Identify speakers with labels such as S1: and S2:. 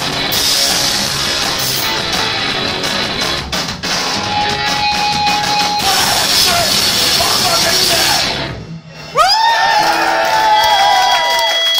S1: Yeah.